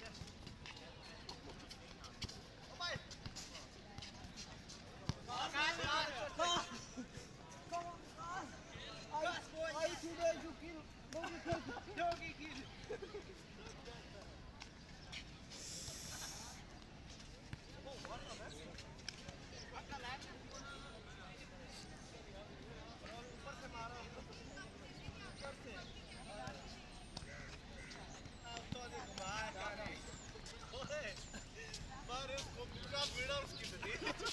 Gracias.